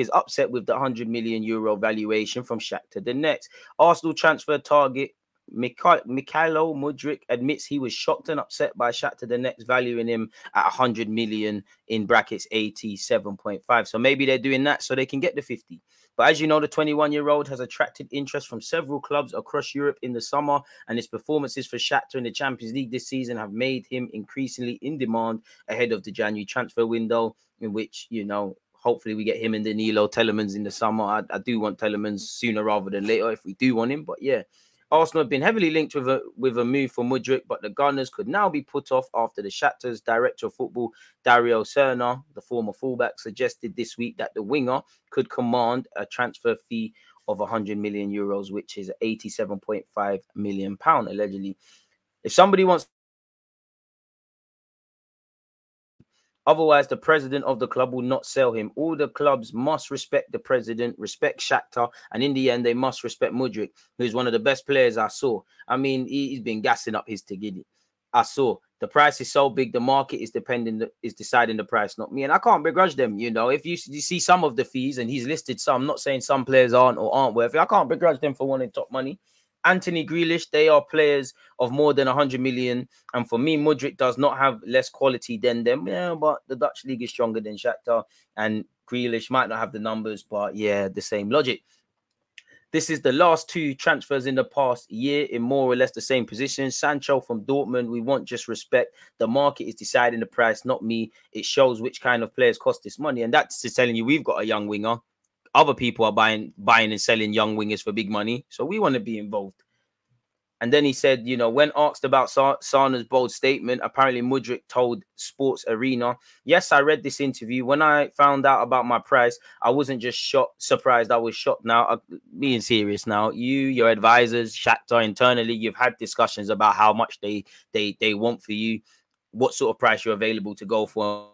is upset with the 100 million euro valuation from Shakhtar Donetsk. Arsenal transfer target Mykhaylo Mudryk admits he was shocked and upset by Shakhtar Donetsk valuing him at 100 million in brackets 87.5. So maybe they're doing that so they can get the 50. But as you know, the 21 year old has attracted interest from several clubs across Europe in the summer, and his performances for Shakhtar in the Champions League this season have made him increasingly in demand ahead of the January transfer window, in which, you know, hopefully we get him and Danilo Tielemans in the summer. I, I do want Tielemans sooner rather than later if we do want him. But yeah, Arsenal have been heavily linked with a with a move for Mudryk, but the Gunners could now be put off after the Shakhtar's director of football, Dario Srna, the former fullback, suggested this week that the winger could command a transfer fee of 100 million euros, which is 87.5 million pound allegedly. If somebody wants Otherwise, the president of the club will not sell him. All the clubs must respect the president, respect Shakhtar, and in the end, they must respect Mudryk, who's one of the best players I saw. I mean, he's been gassing up his Tigidi. I saw the price is so big, the market is depending is deciding the price, not me. And I can't begrudge them. You know, if you, you see some of the fees, and he's listed some, I'm not saying some players aren't or aren't worth it. I can't begrudge them for wanting top money. Antony Grealish, they are players of more than 100 million. And for me, Mudryk does not have less quality than them. Yeah, but the Dutch league is stronger than Shakhtar. And Grealish might not have the numbers, but yeah, the same logic. This is the last two transfers in the past year in more or less the same position. Sancho from Dortmund, we want just respect. The market is deciding the price, not me. It shows which kind of players cost this money. And that's just telling you we've got a young winger other people are buying buying and selling young wingers for big money. So we want to be involved. And then he said, you know, when asked about Sa- Srna's bold statement, apparently Mudryk told Sports Arena, "Yes, I read this interview. When I found out about my price, I wasn't just shocked, surprised. I was shocked. Now, uh, being serious, now you, your advisors, Shakhtar internally, you've had discussions about how much they they they want for you, what sort of price you're available to go for."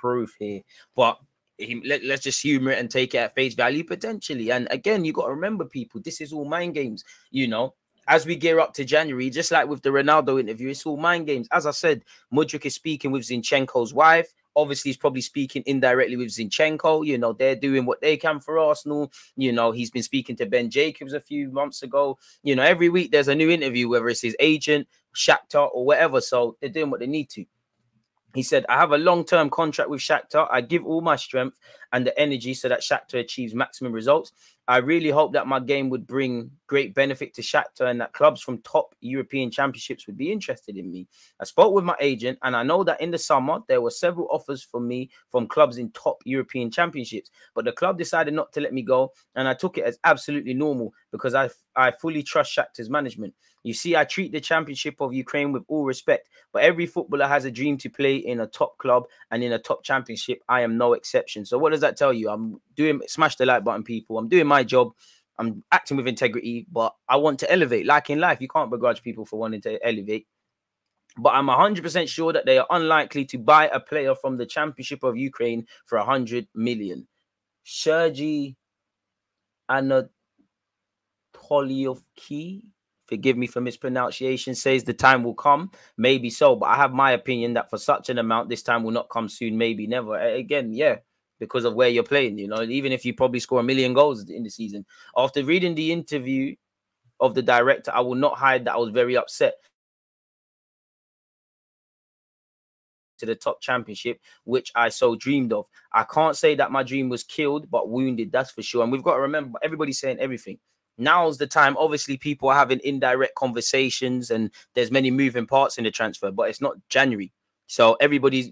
Proof here, but he, let, us just humor it and take it at face value potentially. And again, you got to remember, people, this is all mind games. You know, as we gear up to January, just like with the Ronaldo interview, it's all mind games. As I said, Mudryk is speaking with Zinchenko's wife. Obviously, he's probably speaking indirectly with Zinchenko. You know, they're doing what they can for Arsenal. You know, he's been speaking to Ben Jacobs a few months ago. You know, every week there's a new interview, whether it's his agent, Shakhtar, or whatever. So they're doing what they need to. He said, I have a long term contract with Shakhtar. I give all my strength and the energy so that Shakhtar achieves maximum results. I really hope that my game would bring great benefit to Shakhtar and that clubs from top European championships would be interested in me. I spoke with my agent and I know that in the summer there were several offers for me from clubs in top European championships, but the club decided not to let me go and I took it as absolutely normal because I I fully trust Shakhtar's management. You see, I treat the championship of Ukraine with all respect, but every footballer has a dream to play in a top club and in a top championship. I am no exception. So, what does that tell you? I'm doing smash the like button, people. I'm doing my job. I'm acting with integrity, but I want to elevate. Like in life, you can't begrudge people for wanting to elevate. But I'm 100% sure that they are unlikely to buy a player from the championship of Ukraine for 100 million. Sergey Anatolyevsky forgive me for mispronunciation, says the time will come. Maybe so, but I have my opinion that for such an amount, this time will not come soon, maybe never. Again, yeah, because of where you're playing, you know, even if you probably score a million goals in the season. After reading the interview of the director, I will not hide that I was very upset. To the top championship, which I so dreamed of. I can't say that my dream was killed, but wounded, that's for sure. And we've got to remember everybody's saying everything now's the time. Obviously, people are having indirect conversations, and there's many moving parts in the transfer, but it's not January, so everybody's.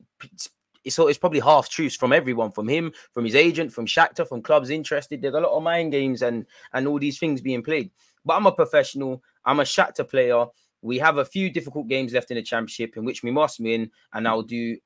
It's, it's probably half truths from everyone, from him, from his agent, from Shakhtar, from clubs interested. There's a lot of mind games and and all these things being played. But I'm a professional. I'm a Shakhtar player. We have a few difficult games left in the championship in which we must win, and I'll do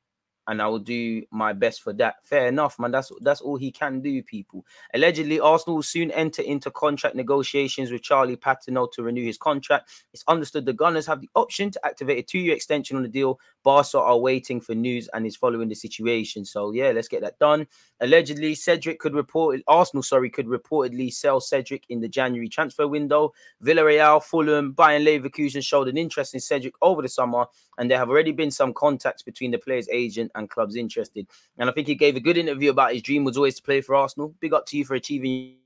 and I will do my best for that. Fair enough, man. That's that's all he can do, people. Allegedly, Arsenal will soon enter into contract negotiations with Charlie Patino to renew his contract. It's understood the Gunners have the option to activate a two-year extension on the deal, Barca are waiting for news and is following the situation. So yeah, let's get that done. Allegedly, Cedric could report Arsenal, sorry, could reportedly sell Cedric in the January transfer window. Villarreal, Fulham, Bayer Leverkusen showed an interest in Cedric over the summer, and there have already been some contacts between the player's agent and clubs interested. And I think he gave a good interview about his dream was always to play for Arsenal. Big up to you for achieving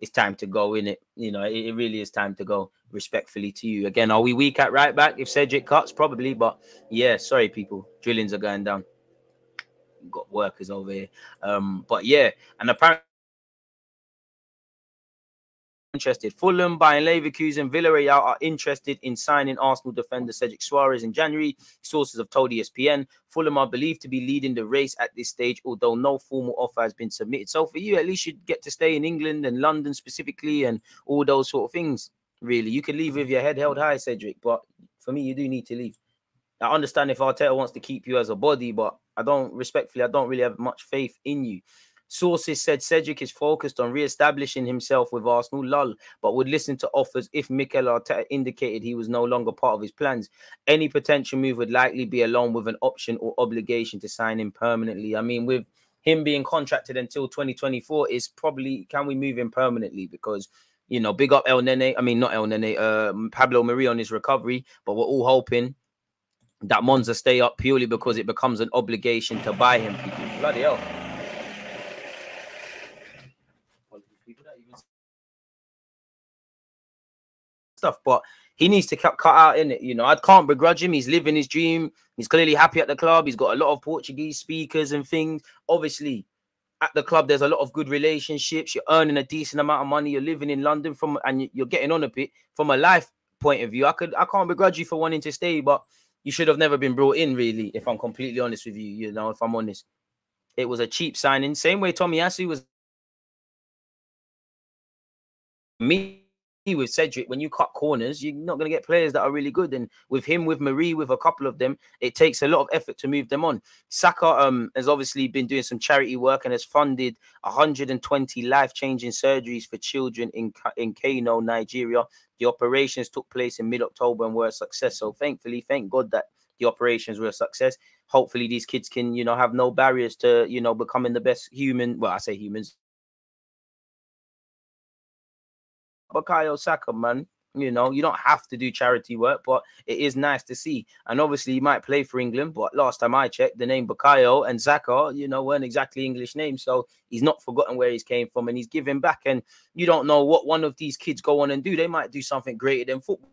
it's time to go in it. You know, it, it, really is time to go. Respectfully to you. Again, are we weak at right back if Cedric cuts? Probably, but yeah, sorry, people. Drillings are going down. Got workers over here. Um, but yeah, and apparently interested. Fulham, Bayer Leverkusen, Villarreal are interested in signing Arsenal defender Cedric Soares in January. Sources have told ESPN. Fulham are believed to be leading the race at this stage, although no formal offer has been submitted. So for you, at least you get to stay in England and London specifically, and all those sort of things. Really, you can leave with your head held high, Cedric. But for me, you do need to leave. I understand if Arteta wants to keep you as a body, but I don't respectfully, I don't really have much faith in you. Sources said Cedric is focused on re-establishing himself with Arsenal, lull, but would listen to offers if Mikel Arteta indicated he was no longer part of his plans. Any potential move would likely be along with an option or obligation to sign him permanently. I mean, with him being contracted until 2024, is probably can we move him permanently? Because you know, big up Elneny. I mean, not Elneny, uh, Pablo Mari on his recovery, but we're all hoping that Monza stay up purely because it becomes an obligation to buy him. People, bloody hell. Stuff, but he needs to cut, cut out in it. You know, I can't begrudge him. He's living his dream. He's clearly happy at the club. He's got a lot of Portuguese speakers and things. Obviously, at the club, there's a lot of good relationships. You're earning a decent amount of money. You're living in London from, and you're getting on a bit from a life point of view. I could, I can't begrudge you for wanting to stay, but you should have never been brought in, really. If I'm completely honest with you, you know, if I'm honest, it was a cheap signing. Same way Tomiyasu was me with Cedric, when you cut corners, you're not going to get players that are really good. And with him, with Mari, with a couple of them, it takes a lot of effort to move them on. Saka um, has obviously been doing some charity work and has funded 120 life-changing surgeries for children in in Kano, Nigeria. The operations took place in mid-October and were a success. So thankfully, thank God that the operations were a success. Hopefully, these kids can, you know, have no barriers to, you know, becoming the best human. Well, I say humans, Bukayo Saka, man. You know, you don't have to do charity work, but it is nice to see. And obviously, he might play for England, but last time I checked, the name Bukayo and Saka, you know, weren't exactly English names. So he's not forgotten where he's came from and he's giving back. And you don't know what one of these kids go on and do. They might do something greater than football.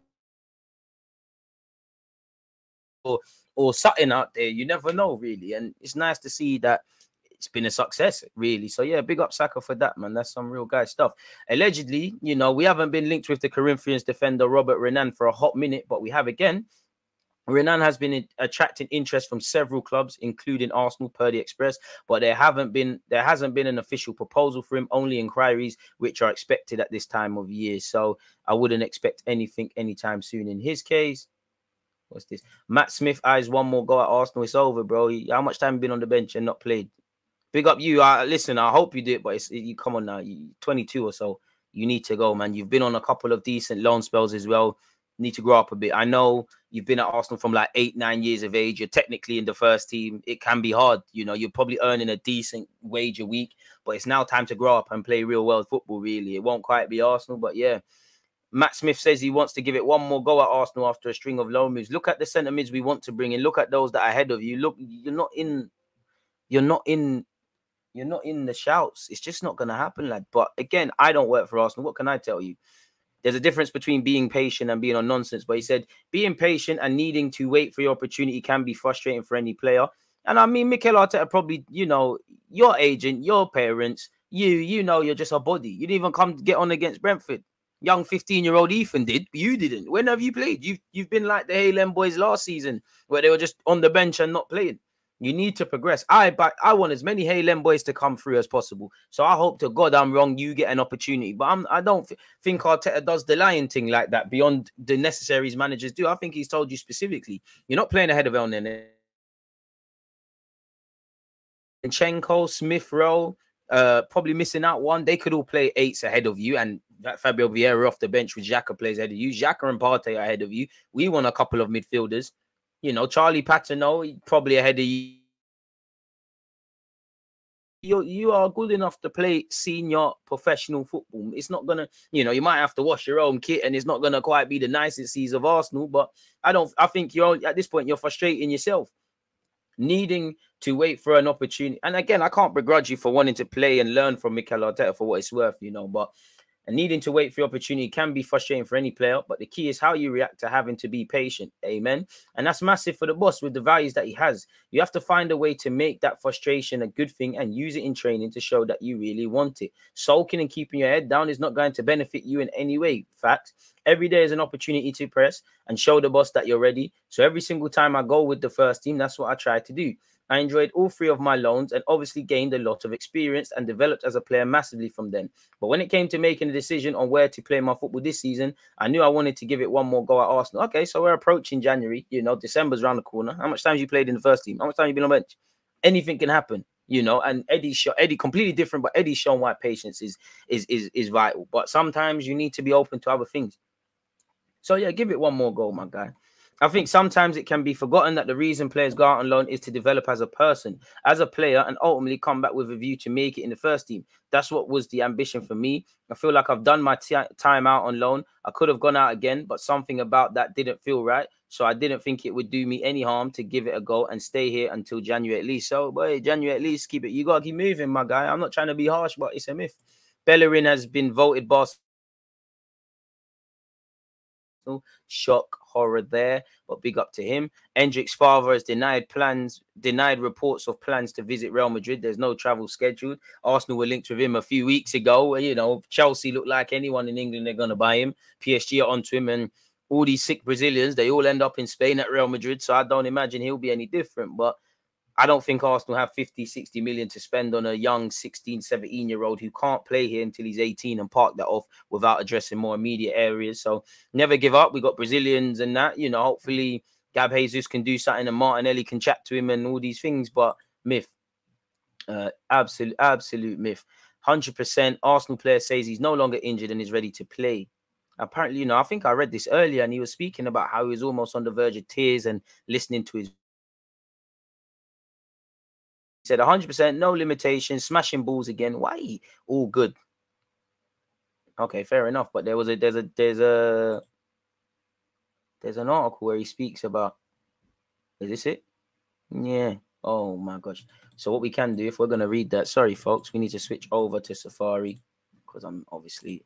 Or, or something out there. You never know, really. And it's nice to see that it's been a success, really. So yeah, big up Saka for that, man. That's some real guy stuff. Allegedly, you know, we haven't been linked with the Corinthians defender Robert Renan for a hot minute, but we have again. Renan has been attracting interest from several clubs, including Arsenal, per the Express, but there haven't been there hasn't been an official proposal for him. Only inquiries, which are expected at this time of year. So I wouldn't expect anything anytime soon. In his case, what's this? Matt Smith ah, eyes one more go at Arsenal. It's over, bro. How much time been on the bench and not played? Big up you. I listen. I hope you did, but it's you. Come on now, you 22 or so. You need to go, man. You've been on a couple of decent loan spells as well. need to grow up a bit. I know you've been at Arsenal from like eight, nine years of age. You're technically in the first team. It can be hard. You know, you're probably earning a decent wage a week, but it's now time to grow up and play real world football. Really, it won't quite be Arsenal, but yeah. Matt Smith says he wants to give it one more go at Arsenal after a string of loan moves. Look at the centre mids we want to bring in. Look at those that are ahead of you. Look, you're not in. You're not in you're not in the shouts. It's just not going to happen, lad. But again, I don't work for Arsenal. What can I tell you? There's a difference between being patient and being on nonsense. But he said being patient and needing to wait for your opportunity can be frustrating for any player. And I mean, Mikel Arteta probably, you know, your agent, your parents, you, you know, you're just a body. You didn't even come to get on against Brentford. Young 15-year-old Ethan did. You didn't. When have you played? You've you've been like the Hale End boys last season, where they were just on the bench and not playing. You need to progress. I but I want as many Hale End boys to come through as possible. So I hope to God I'm wrong. You get an opportunity, but I'm I don't think Arteta does the lying thing like that beyond the necessaries managers do. I think he's told you specifically you're not playing ahead of Elneny. Chenko, Smith Rowe, uh, probably missing out one. They could all play eights ahead of you, and that Fabio Vieira off the bench with Xhaka plays ahead of you. Xhaka and Partey ahead of you. We want a couple of midfielders. You know, Charlie Patino probably ahead of you. You you are good enough to play senior professional football. It's not gonna, you know, you might have to wash your own kit, and it's not gonna quite be the nicest seas of Arsenal. But I don't. I think you're at this point you're frustrating yourself needing to wait for an opportunity. And again, I can't begrudge you for wanting to play and learn from Mikel Arteta for what it's worth, you know, but and needing to wait for opportunity can be frustrating for any player. But the key is how you react to having to be patient. Amen. And that's massive for the boss with the values that he has. You have to find a way to make that frustration a good thing and use it in training to show that you really want it. Sulking and keeping your head down is not going to benefit you in any way. Fact. Every day is an opportunity to press and show the boss that you're ready. So every single time I go with the first team, that's what I try to do. I enjoyed all three of my loans and obviously gained a lot of experience and developed as a player massively from then. But when it came to making a decision on where to play my football this season, I knew I wanted to give it one more go at Arsenal. Okay, so we're approaching January. You know, December's around the corner. How much time you played in the first team? How much time you been on bench? Anything can happen you know and eddie show eddie completely different but eddie's shown why patience is is is is vital but sometimes you need to be open to other things so yeah give it one more go my guy I think sometimes it can be forgotten that the reason players go out on loan is to develop as a person, as a player, and ultimately come back with a view to make it in the first team. That's what was the ambition for me. I feel like I've done my time out on loan. I could have gone out again, but something about that didn't feel right. So I didn't think it would do me any harm to give it a go and stay here until January at least. So, boy, January at least, keep it. You got to keep moving, my guy. I'm not trying to be harsh, but it's a myth. Bellerin has been voted boss Shock, horror there, but big up to him. Endrick's father has denied plans, denied reports of plans to visit Real Madrid. There's no travel scheduled. Arsenal were linked with him a few weeks ago. You know, Chelsea look like anyone in England, they're going to buy him. PSG are onto him, and all these sick Brazilians, they all end up in Spain at Real Madrid. So I don't imagine he'll be any different. But I don't think Arsenal have 50, 60 million to spend on a young 16, 17 year old who can't play here until he's 18 and park that off without addressing more immediate areas. So never give up. We got Brazilians and that, you know, hopefully Gab Jesus can do something and Martinelli can chat to him and all these things. But myth, uh, absolute, absolute myth. 100% Arsenal player says he's no longer injured and is ready to play. Apparently, you know, I think I read this earlier and he was speaking about how he was almost on the verge of tears and listening to his said 100%, no limitations, smashing balls again. Why? All good. Okay, fair enough. But there was a there's a there's a there's an article where he speaks about is this it? Yeah. Oh my gosh. So what we can do if we're gonna read that, sorry folks, we need to switch over to Safari because I'm obviously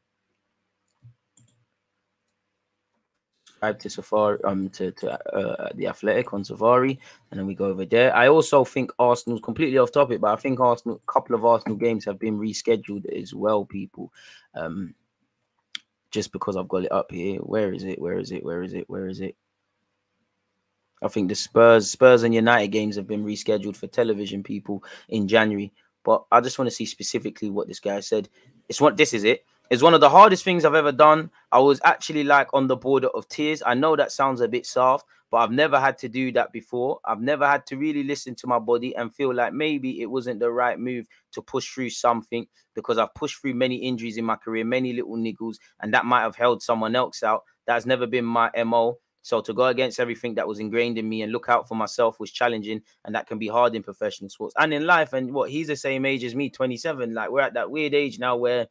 subscribe to Safari, um, to, to uh, the Athletic on Safari, and then we go over there. I also think Arsenal's completely off topic, but I think Arsenal, a couple of Arsenal games have been rescheduled as well, people. Um, just because I've got it up here. Where is it? Where is it? Where is it? Where is it? I think the Spurs, Spurs and United games have been rescheduled for television people in January. But I just want to see specifically what this guy said. It's what this is it. It's one of the hardest things I've ever done. I was actually like on the border of tears. I know that sounds a bit soft, but I've never had to do that before. I've never had to really listen to my body and feel like maybe it wasn't the right move to push through something because I've pushed through many injuries in my career, many little niggles, and that might have held someone else out. That's never been my MO. So to go against everything that was ingrained in me and look out for myself was challenging, and that can be hard in professional sports and in life. And what he's the same age as me, 27. Like we're at that weird age now where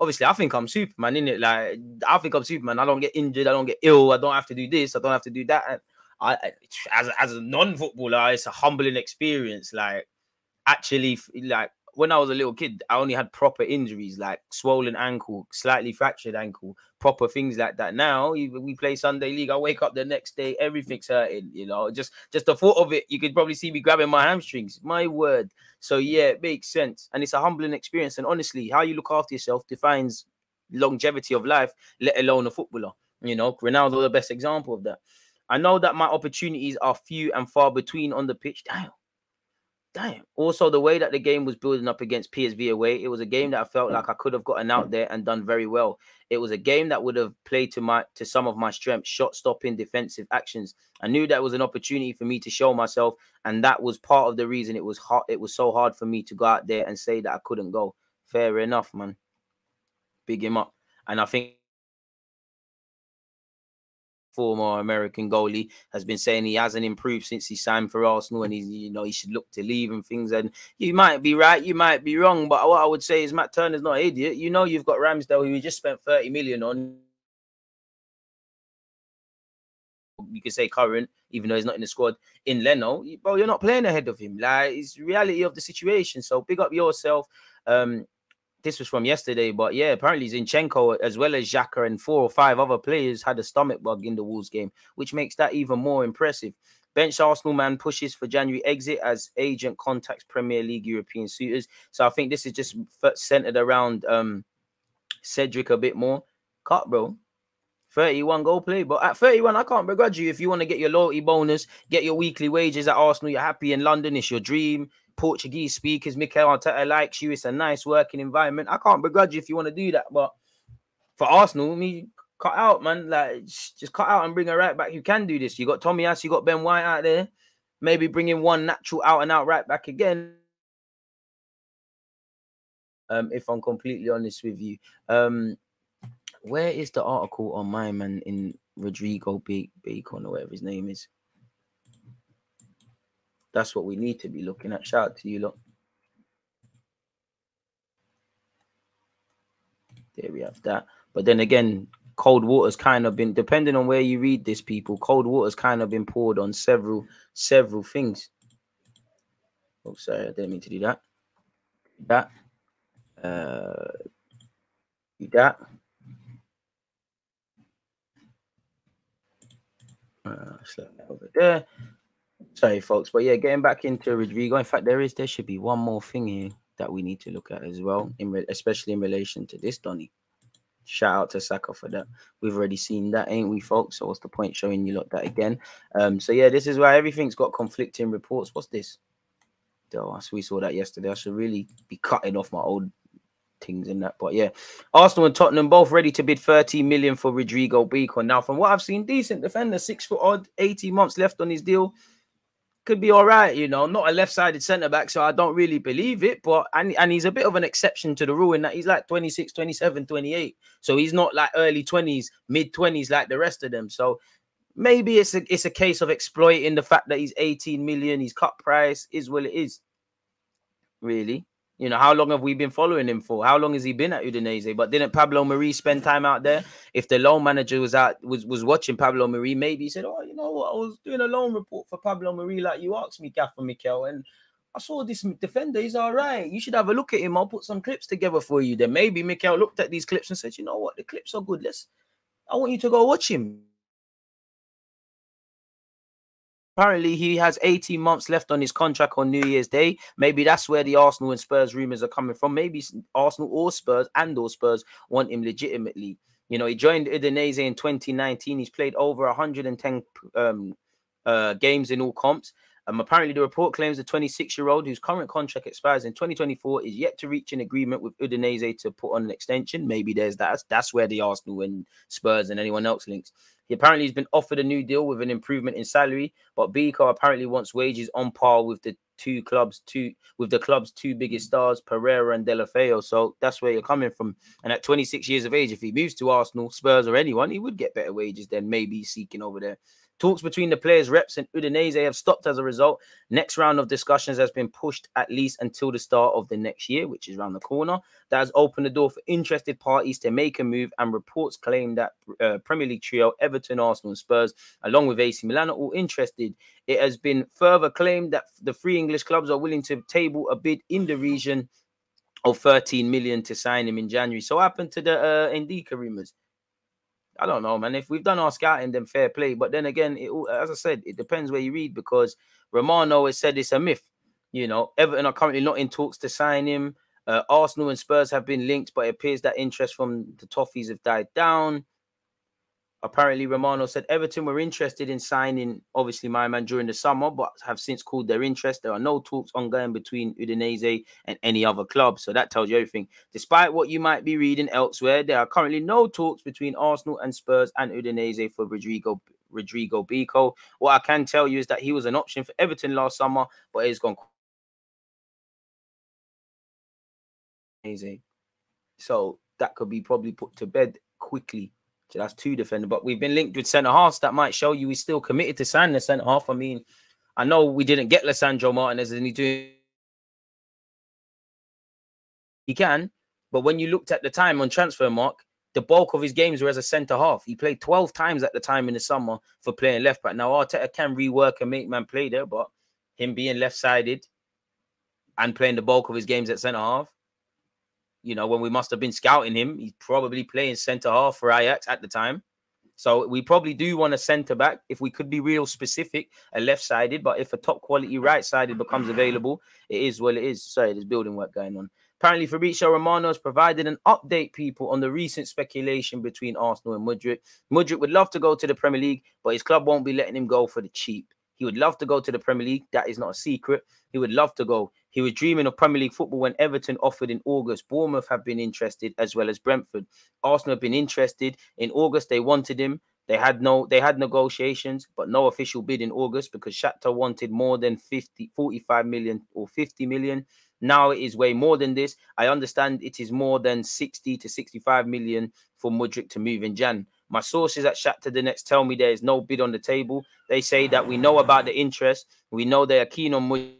obviously I think I'm Superman, in it. Like I think I'm Superman. I don't get injured. I don't get ill. I don't have to do this. I don't have to do that. And I, as as a non-footballer, it's a humbling experience. Like actually, like when I was a little kid, I only had proper injuries like swollen ankle, slightly fractured ankle, proper things like that. Now we play Sunday league. I wake up the next day, everything's hurting. You know, just just the thought of it, you could probably see me grabbing my hamstrings. My word. So yeah, it makes sense, and it's a humbling experience. And honestly, how you look after yourself defines longevity of life, let alone a footballer. You know, Ronaldo the best example of that. I know that my opportunities are few and far between on the pitch. Damn damn. Also, the way that the game was building up against PSV away, it was a game that I felt like I could have gotten out there and done very well. It was a game that would have played to my to some of my strengths, shot stopping, defensive actions. I knew that was an opportunity for me to show myself, and that was part of the reason it was hard. It was so hard for me to go out there and say that I couldn't go. Fair enough, man. Big him up, and I think former American goalie, has been saying he hasn't improved since he signed for Arsenal and he's you know he should look to leave and things. And you might be right, you might be wrong, but what I would say is Matt Turner's not an idiot. You know you've got Ramsdale who we just spent 30 million on. You could say current, even though he's not in the squad. In Leno, bro, you're not playing ahead of him. Like it's reality of the situation. So big up yourself. Um, this was from yesterday, but yeah, apparently Zinchenko as well as Xhaka and four or five other players had a stomach bug in the Wolves game, which makes that even more impressive. Bench Arsenal man pushes for January exit as agent contacts Premier League European suitors. So I think this is just centered around um Cedric a bit more. Cut, bro. 31 goal play, but at 31, I can't begrudge you if you want to get your loyalty bonus, get your weekly wages at Arsenal. You're happy in London, it's your dream. Portuguese speakers. Mikel Arteta likes you. It's a nice working environment. I can't begrudge you if you want to do that, but for Arsenal, me cut out, man. Like just cut out and bring her right back. You can do this. You got Tomiyasu, you got Ben White out there. Maybe bring in one natural out and out right back again. Um, if I'm completely honest with you. Um, where is the article on my man in Rodrigo Becao or whatever his name is? That's what we need to be looking at. Shout out to you lot. There we have that. But then again, cold water's kind of been depending on where you read this, people. Cold water's kind of been poured on several several things. Oh, sorry, I didn't mean to do that. That. Uh, do that. Over there. Sorry, folks, but yeah, getting back into Rodrigo. In fact, there is there should be one more thing here that we need to look at as well, in re- especially in relation to this Donny. Shout out to Saka for that. We've already seen that, ain't we, folks? So what's the point showing you lot that again? Um, so yeah, this is why everything's got conflicting reports. What's this? Oh, we saw that yesterday. I should really be cutting off my old things in that. But yeah, Arsenal and Tottenham both ready to bid 30 million for Rodrigo Becao. Now, from what I've seen, decent defender, six foot odd, 18 months left on his deal could be all right, you know, not a left-sided centre back, so I don't really believe it. But and, and he's a bit of an exception to the rule in that he's like 26, 27, 28. So he's not like early 20s, mid 20s like the rest of them. So maybe it's a it's a case of exploiting the fact that he's 18 million, he's cut price is what it is. Really. You know, how long have we been following him for? How long has he been at Udinese? But didn't Pablo Mari spend time out there? If the loan manager was out was was watching Pablo Mari, maybe he said, "Oh, you know what? I was doing a loan report for Pablo Mari, like you asked me, Gaffer Mikel, and I saw this defender. He's all right. You should have a look at him. I'll put some clips together for you." Then maybe Mikel looked at these clips and said, "You know what? The clips are good. Let's. I want you to go watch him." Apparently, he has 18 months left on his contract on New Year's Day. Maybe that's where the Arsenal and Spurs rumors are coming from. Maybe Arsenal or Spurs and or Spurs want him legitimately. You know, he joined Udinese in 2019. He's played over 110 um, uh, games in all comps. Um, apparently, the report claims the 26 year old, whose current contract expires in 2024, is yet to reach an agreement with Udinese to put on an extension. Maybe there's that. That's where the Arsenal and Spurs and anyone else links. He apparently has been offered a new deal with an improvement in salary, but Becao apparently wants wages on par with the two clubs, two with the club's two biggest stars, Pereyra and Deulofeu. So that's where you're coming from. And at 26 years of age, if he moves to Arsenal, Spurs, or anyone, he would get better wages than maybe seeking over there. Talks between the players' reps and Udinese have stopped as a result. Next round of discussions has been pushed at least until the start of the next year, which is around the corner. That has opened the door for interested parties to make a move, and reports claim that uh, Premier League trio Everton, Arsenal, and Spurs, along with AC Milan, are all interested. It has been further claimed that the three English clubs are willing to table a bid in the region of 13 million to sign him in January. So, what happened to the uh, Ndicka rumors? I don't know, man. If we've done our scouting, then fair play. But then again, it, as I said, it depends where you read because Romano has said it's a myth. You know, Everton are currently not in talks to sign him. Uh, Arsenal and Spurs have been linked, but it appears that interest from the Toffees have died down. Apparently Romano said Everton were interested in signing, obviously, my man during the summer, but have since called their interest. There are no talks ongoing between Udinese and any other club. So that tells you everything. Despite what you might be reading elsewhere, there are currently no talks between Arsenal and Spurs and Udinese for Rodrigo Rodrigo Becao. What I can tell you is that he was an option for Everton last summer, but he's gone crazy. So that could be probably put to bed quickly. So that's two defender. But we've been linked with centre halves. That might show you he's still committed to signing the centre half. I mean, I know we didn't get Lisandro Martinez and he doing he can, but when you looked at the time on Transfermarkt, the bulk of his games were as a centre half. He played 12 times at the time in the summer for playing left back. Now Arteta can rework and make man play there, but him being left sided and playing the bulk of his games at centre half, you know, when we must have been scouting him, he's probably playing centre half for Ajax at the time. So we probably do want a centre back if we could be real specific, a left sided. But if a top quality right sided becomes available, it is well, it is. Sorry, there's building work going on. Apparently, Fabrizio Romano has provided an update, people, on the recent speculation between Arsenal and Mudryk. Mudryk would love to go to the Premier League, but his club won't be letting him go for the cheap. He would love to go to the Premier League. That is not a secret. He would love to go. He was dreaming of Premier League football when Everton offered in August. Bournemouth have been interested as well as Brentford. Arsenal have been interested. In August, they wanted him. They had no they had negotiations, but no official bid in August because Shakhtar wanted more than 50, 45 million or 50 million. Now it is way more than this. I understand it is more than 60 to 65 million for Mudryk to move in Jan. My sources at Shakhtar Donetsk tell me there is no bid on the table. They say that we know about the interest. We know they are keen on.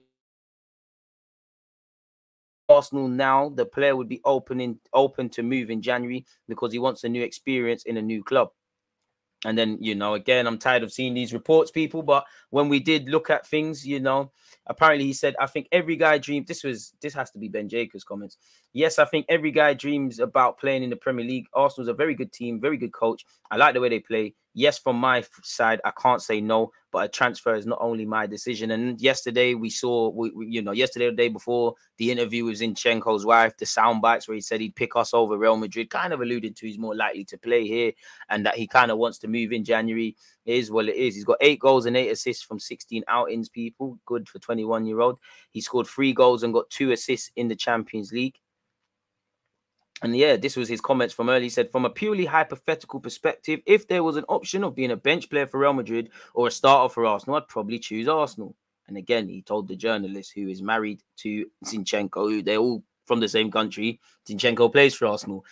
Arsenal now, the player would be opening open to move in January because he wants a new experience in a new club. And then, you know, again, I'm tired of seeing these reports, people. But when we did look at things, you know, apparently he said, I think every guy dreams. This was this has to be Ben Jacobs' comments. Yes, I think every guy dreams about playing in the Premier League. Arsenal's a very good team, very good coach. I like the way they play yes, from my side, I can't say no, but a transfer is not only my decision. And yesterday we saw, we, we, you know, yesterday the day before the interview with Zinchenko's wife, the sound bites where he said he'd pick us over Real Madrid, kind of alluded to he's more likely to play here and that he kind of wants to move in January. It is what it is. He's got eight goals and eight assists from 16 outings, people. Good for 21 year old. He scored three goals and got two assists in the Champions League. And yeah, this was his comments from early. He said, from a purely hypothetical perspective, if there was an option of being a bench player for Real Madrid or a starter for Arsenal, I'd probably choose Arsenal. And again, he told the journalist who is married to Zinchenko, who they're all from the same country. Zinchenko plays for Arsenal.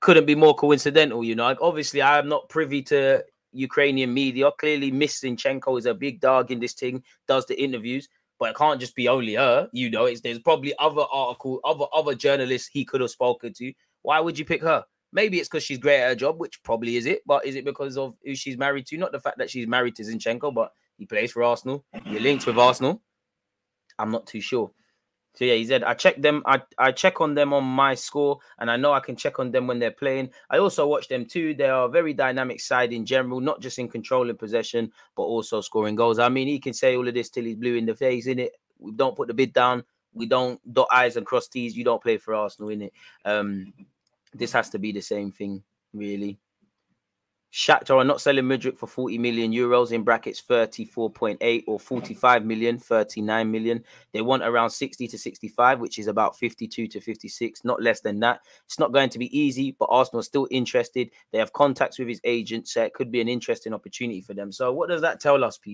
Couldn't be more coincidental, you know. Like obviously, I am not privy to Ukrainian media. Clearly, Miss Zinchenko is a big dog in this thing, does the interviews but it can't just be only her. You know, it's there's probably other article, other other journalists he could have spoken to. Why would you pick her? Maybe it's because she's great at her job, which probably is it. But is it because of who she's married to? Not the fact that she's married to Zinchenko, but he plays for Arsenal. You're linked with Arsenal. I'm not too sure. So yeah, he said I check them. I, I check on them on my score, and I know I can check on them when they're playing. I also watch them too. They are a very dynamic side in general, not just in controlling possession, but also scoring goals. I mean, he can say all of this till he's blue in the face, in it. We don't put the bid down. We don't dot I's and cross T's. You don't play for Arsenal, in it. Um, this has to be the same thing, really. Shakhtar are not selling Mudryk for 40 million euros in brackets 34.8 or 45 million, 39 million. They want around 60 to 65, which is about 52 to 56, not less than that. It's not going to be easy, but Arsenal are still interested. They have contacts with his agent, so it could be an interesting opportunity for them. So, what does that tell us, people?